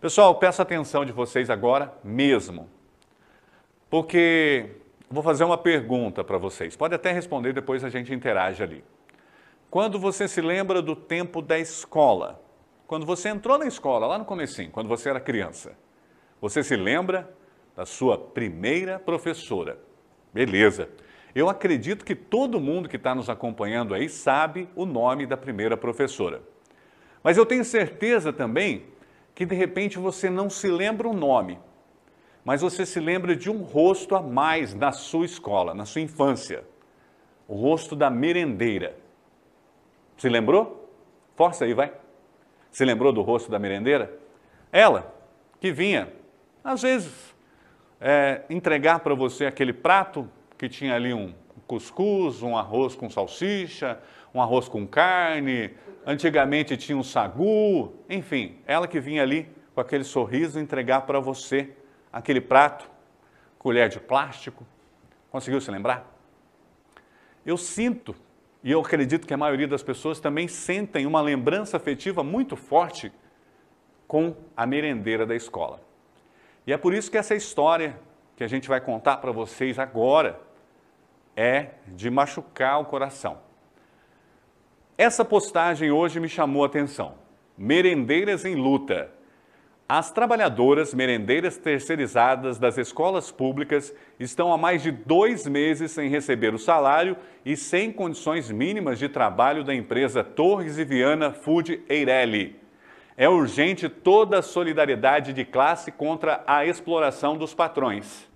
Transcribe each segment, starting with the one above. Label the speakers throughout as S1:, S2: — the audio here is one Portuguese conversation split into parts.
S1: Pessoal, peço atenção de vocês agora mesmo, porque vou fazer uma pergunta para vocês. Pode até responder, depois a gente interage ali. Quando você se lembra do tempo da escola, quando você entrou na escola, lá no comecinho, quando você era criança, você se lembra da sua primeira professora. Beleza. Eu acredito que todo mundo que está nos acompanhando aí sabe o nome da primeira professora. Mas eu tenho certeza também que de repente você não se lembra o nome, mas você se lembra de um rosto a mais na sua escola, na sua infância. O rosto da merendeira. Se lembrou? Força aí, vai. Se lembrou do rosto da merendeira? Ela, que vinha, às vezes, é, entregar para você aquele prato que tinha ali um cuscuz, um arroz com salsicha, um arroz com carne, antigamente tinha um sagu, enfim, ela que vinha ali com aquele sorriso entregar para você aquele prato, colher de plástico. Conseguiu se lembrar? Eu sinto, e eu acredito que a maioria das pessoas também sentem uma lembrança afetiva muito forte com a merendeira da escola. E é por isso que essa história que a gente vai contar para vocês agora é de machucar o coração. Essa postagem hoje me chamou a atenção. Merendeiras em luta. As trabalhadoras merendeiras terceirizadas das escolas públicas estão há mais de dois meses sem receber o salário e sem condições mínimas de trabalho da empresa Torres e Viana Food Eireli. É urgente toda a solidariedade de classe contra a exploração dos patrões.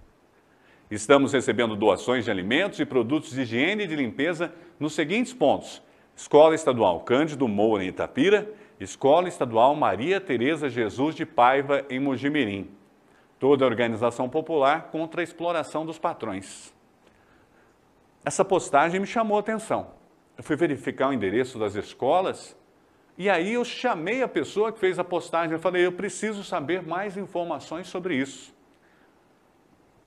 S1: Estamos recebendo doações de alimentos e produtos de higiene e de limpeza nos seguintes pontos: Escola Estadual Cândido Moura, em Itapira, Escola Estadual Maria Tereza Jesus de Paiva, em Mojimirim. Toda a organização popular contra a exploração dos patrões. Essa postagem me chamou a atenção. Eu fui verificar o endereço das escolas e aí eu chamei a pessoa que fez a postagem. Eu falei, eu preciso saber mais informações sobre isso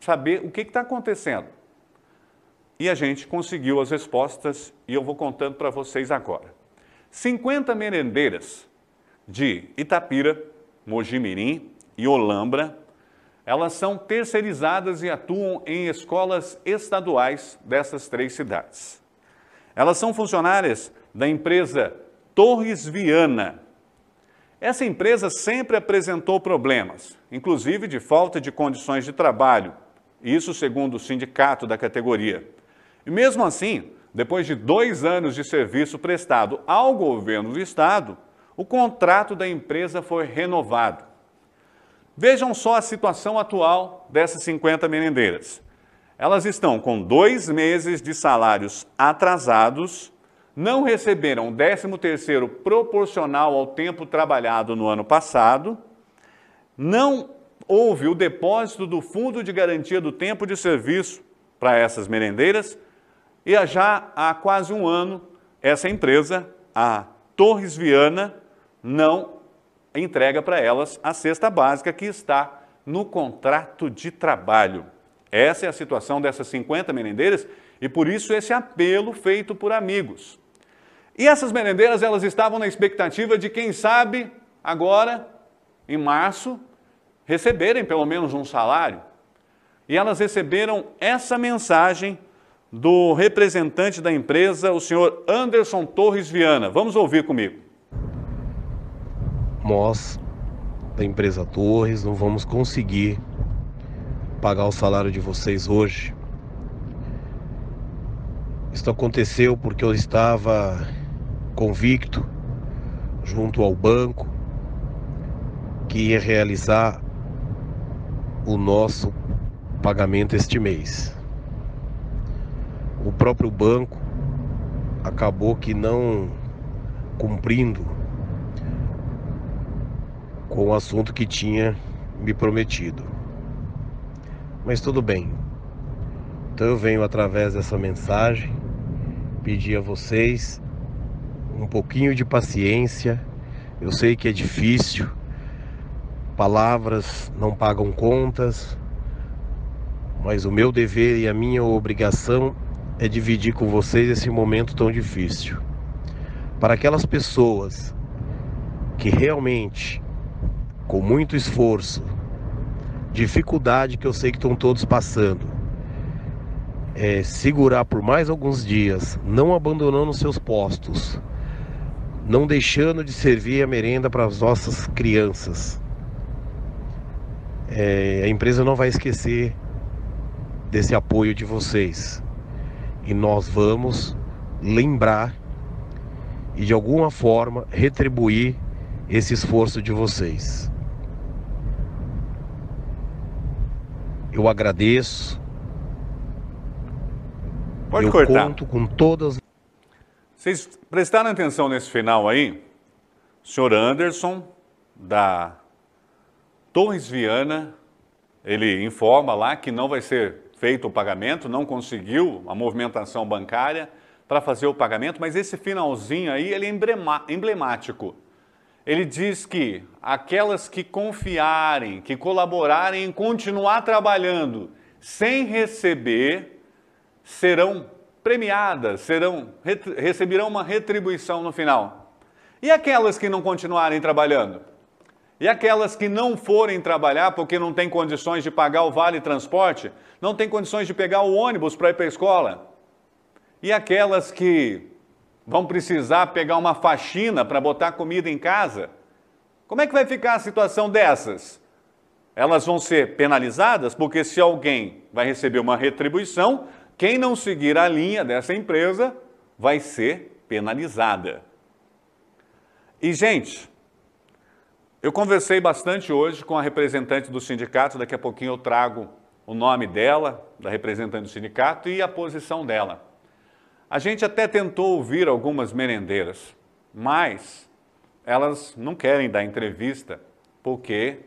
S1: saber o que está acontecendo. E a gente conseguiu as respostas e eu vou contando para vocês agora. 50 merendeiras de Itapira, Mojimirim e Olambra, elas são terceirizadas e atuam em escolas estaduais dessas três cidades. Elas são funcionárias da empresa Torres Viana. Essa empresa sempre apresentou problemas, inclusive de falta de condições de trabalho, isso segundo o sindicato da categoria. E mesmo assim, depois de dois anos de serviço prestado ao governo do Estado, o contrato da empresa foi renovado. Vejam só a situação atual dessas 50 merendeiras. Elas estão com dois meses de salários atrasados, não receberam o 13º proporcional ao tempo trabalhado no ano passado, não houve o depósito do Fundo de Garantia do Tempo de Serviço para essas merendeiras e já há quase um ano essa empresa, a Torres Viana, não entrega para elas a cesta básica que está no contrato de trabalho. Essa é a situação dessas 50 merendeiras e por isso esse apelo feito por amigos. E essas merendeiras, elas estavam na expectativa de, quem sabe, agora, em março, receberem pelo menos um salário. E elas receberam essa mensagem do representante da empresa, o senhor Anderson Torres Viana. Vamos ouvir comigo.
S2: Nós, da empresa Torres, não vamos conseguir pagar o salário de vocês hoje. Isso aconteceu porque eu estava convicto, junto ao banco, que ia realizar o nosso pagamento este mês. O próprio banco acabou que não cumprindo com o assunto que tinha me prometido. Mas tudo bem. Então eu venho através dessa mensagem pedir a vocês um pouquinho de paciência. Eu sei que é difícil Palavras não pagam contas, mas o meu dever e a minha obrigação é dividir com vocês esse momento tão difícil. Para aquelas pessoas que realmente com muito esforço, dificuldade que eu sei que estão todos passando, é, segurar por mais alguns dias, não abandonando seus postos, não deixando de servir a merenda para as nossas crianças. É, a empresa não vai esquecer desse apoio de vocês e nós vamos lembrar e de alguma forma retribuir esse esforço de vocês. Eu agradeço.
S1: Pode
S2: eu
S1: cortar.
S2: conto com todas.
S1: Vocês prestaram atenção nesse final aí? O senhor Anderson, da Torres Viana, ele informa lá que não vai ser feito o pagamento, não conseguiu a movimentação bancária para fazer o pagamento, mas esse finalzinho aí ele é emblemático. Ele diz que aquelas que confiarem, que colaborarem em continuar trabalhando sem receber, serão premiadas, serão, receberão uma retribuição no final. E aquelas que não continuarem trabalhando? E aquelas que não forem trabalhar porque não têm condições de pagar o vale transporte, não têm condições de pegar o ônibus para ir para a escola? E aquelas que vão precisar pegar uma faxina para botar comida em casa? Como é que vai ficar a situação dessas? Elas vão ser penalizadas porque se alguém vai receber uma retribuição, quem não seguir a linha dessa empresa vai ser penalizada. E, gente, eu conversei bastante hoje com a representante do sindicato, daqui a pouquinho eu trago o nome dela, da representante do sindicato, e a posição dela. A gente até tentou ouvir algumas merendeiras, mas elas não querem dar entrevista porque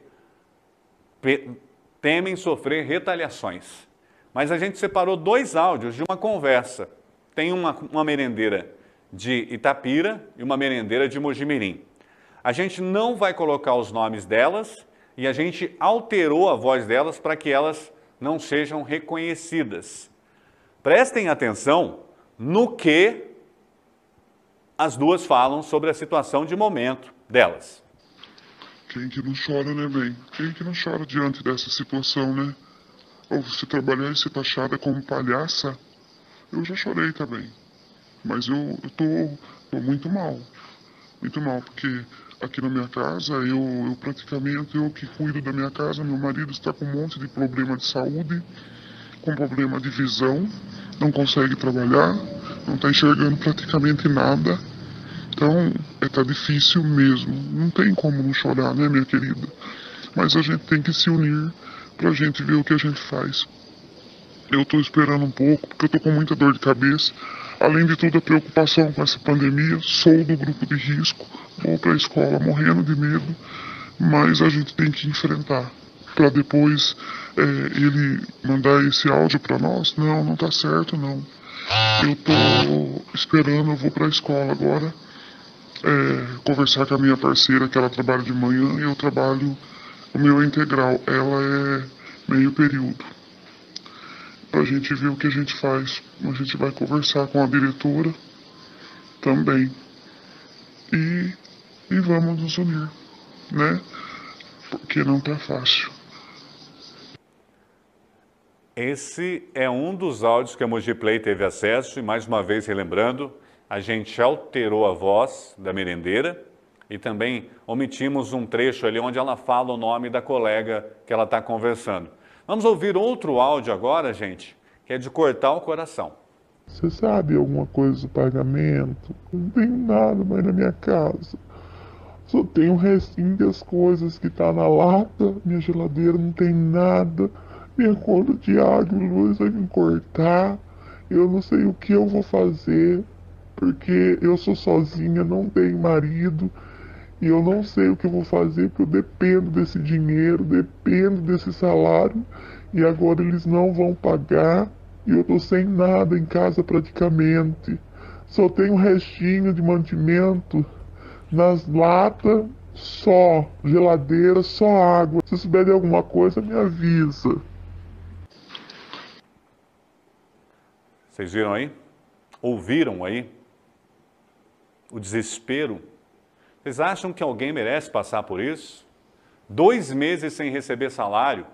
S1: temem sofrer retaliações. Mas a gente separou dois áudios de uma conversa. Tem uma, uma merendeira de Itapira e uma merendeira de Mojimirim. A gente não vai colocar os nomes delas e a gente alterou a voz delas para que elas não sejam reconhecidas. Prestem atenção no que as duas falam sobre a situação de momento delas.
S3: Quem que não chora, né, bem? Quem que não chora diante dessa situação, né? Ou você trabalhar e ser taxada como palhaça, eu já chorei também. Mas eu, eu tô, tô muito mal. Muito mal, porque aqui na minha casa, eu, eu praticamente, eu que cuido da minha casa, meu marido está com um monte de problema de saúde, com problema de visão, não consegue trabalhar, não está enxergando praticamente nada. Então, é tá difícil mesmo. Não tem como não chorar, né, minha querida? Mas a gente tem que se unir pra gente ver o que a gente faz. Eu tô esperando um pouco, porque eu tô com muita dor de cabeça. Além de toda a preocupação com essa pandemia, sou do grupo de risco, vou para a escola morrendo de medo, mas a gente tem que enfrentar. Para depois é, ele mandar esse áudio para nós? Não, não tá certo, não. Eu tô esperando, eu vou para a escola agora, é, conversar com a minha parceira, que ela trabalha de manhã, e eu trabalho, o meu é integral, ela é meio período para a gente ver o que a gente faz. A gente vai conversar com a diretora também. E, e vamos nos unir, né? Porque não tá fácil.
S1: Esse é um dos áudios que a Moji Play teve acesso e mais uma vez relembrando, a gente alterou a voz da merendeira e também omitimos um trecho ali onde ela fala o nome da colega que ela está conversando. Vamos ouvir outro áudio agora, gente, que é de cortar o coração.
S3: Você sabe alguma coisa do pagamento? Não tenho nada mais na minha casa. Só tenho um restinho das coisas que tá na lata. Minha geladeira não tem nada. Minha conta de água e luz vai me cortar. Eu não sei o que eu vou fazer. Porque eu sou sozinha, não tenho marido. E eu não sei o que eu vou fazer porque eu dependo desse dinheiro, dependo desse salário e agora eles não vão pagar e eu tô sem nada em casa praticamente. Só tenho um restinho de mantimento nas latas, só geladeira, só água. Se souber de alguma coisa, me avisa.
S1: Vocês viram aí? Ouviram aí? O desespero vocês acham que alguém merece passar por isso? dois meses sem receber salário.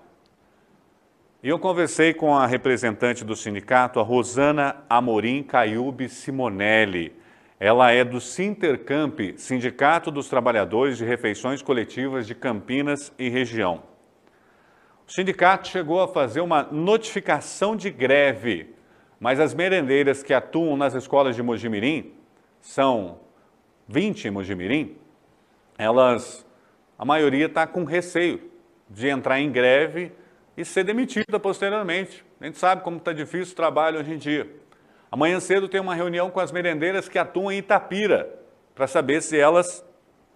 S1: E eu conversei com a representante do sindicato, a Rosana Amorim Caiube Simonelli. Ela é do Sintercamp, Sindicato dos Trabalhadores de Refeições Coletivas de Campinas e região. O sindicato chegou a fazer uma notificação de greve, mas as merendeiras que atuam nas escolas de Mojimirim, são 20 em Mojimirim, elas, a maioria está com receio de entrar em greve e ser demitida posteriormente. A gente sabe como está difícil o trabalho hoje em dia. Amanhã cedo tem uma reunião com as merendeiras que atuam em Itapira, para saber se elas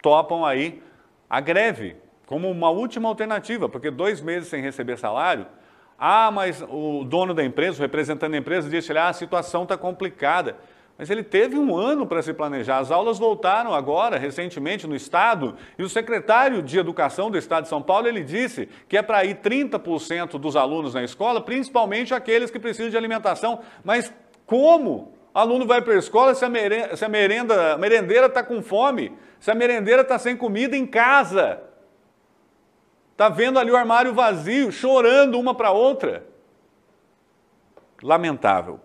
S1: topam aí a greve, como uma última alternativa, porque dois meses sem receber salário, ah, mas o dono da empresa, o representante da empresa, disse, ah, a situação está complicada. Mas ele teve um ano para se planejar. As aulas voltaram agora, recentemente, no Estado, e o secretário de Educação do Estado de São Paulo, ele disse que é para ir 30% dos alunos na escola, principalmente aqueles que precisam de alimentação. Mas como? Aluno vai para a escola se a, merenda, se a merenda, a merendeira está com fome, se a merendeira está sem comida em casa. Está vendo ali o armário vazio, chorando uma para outra. Lamentável.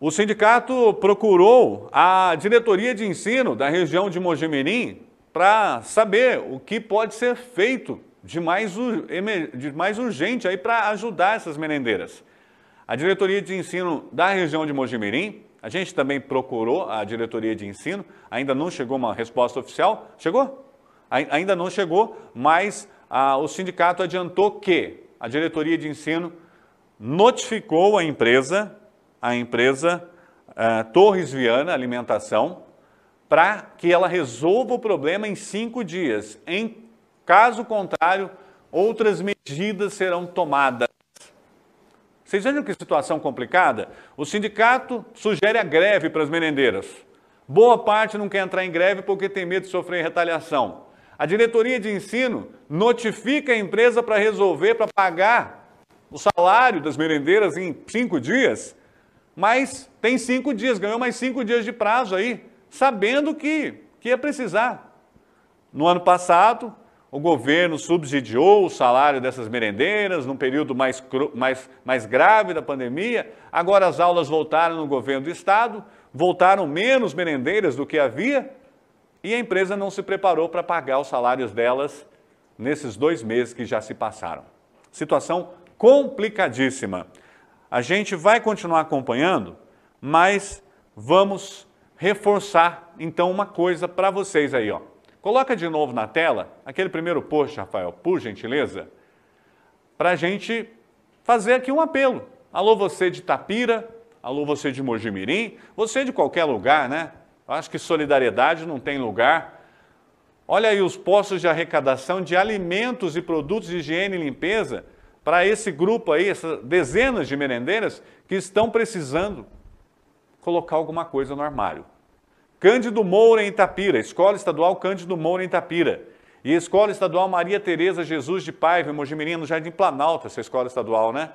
S1: O sindicato procurou a diretoria de ensino da região de Mojimirim para saber o que pode ser feito de mais, de mais urgente aí para ajudar essas merendeiras. A diretoria de ensino da região de Mojimirim, a gente também procurou a diretoria de ensino, ainda não chegou uma resposta oficial. Chegou? Ainda não chegou, mas ah, o sindicato adiantou que a diretoria de ensino notificou a empresa a empresa uh, Torres Viana Alimentação para que ela resolva o problema em cinco dias. Em caso contrário, outras medidas serão tomadas. Vocês vejam que situação complicada? O sindicato sugere a greve para as merendeiras. Boa parte não quer entrar em greve porque tem medo de sofrer retaliação. A diretoria de ensino notifica a empresa para resolver, para pagar o salário das merendeiras em cinco dias mas tem cinco dias, ganhou mais cinco dias de prazo aí, sabendo que, que ia precisar. No ano passado, o governo subsidiou o salário dessas merendeiras num período mais, mais, mais grave da pandemia. Agora as aulas voltaram no governo do estado, voltaram menos merendeiras do que havia e a empresa não se preparou para pagar os salários delas nesses dois meses que já se passaram. Situação complicadíssima. A gente vai continuar acompanhando, mas vamos reforçar então uma coisa para vocês aí, ó. Coloca de novo na tela aquele primeiro post, Rafael, por gentileza, para a gente fazer aqui um apelo. Alô, você de Tapira, alô, você de Mojimirim, você de qualquer lugar, né? Acho que solidariedade não tem lugar. Olha aí os postos de arrecadação de alimentos e produtos de higiene e limpeza para esse grupo aí, essas dezenas de merendeiras que estão precisando colocar alguma coisa no armário. Cândido Moura em Itapira, Escola Estadual Cândido Moura em Itapira. E Escola Estadual Maria Tereza Jesus de Paiva, em Mojimirim, no Jardim Planalto, essa escola estadual, né?